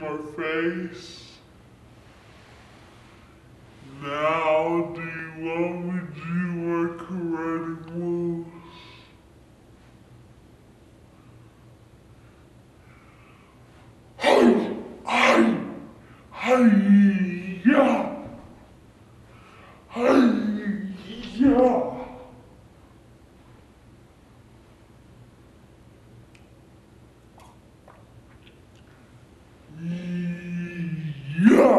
my face. Now, do you want me to do my karate moves? Hey! Hey! Hey! Yeah! Hey! Yeah! Yeah!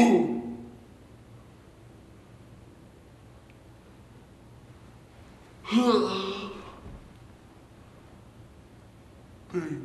Ho! Babe.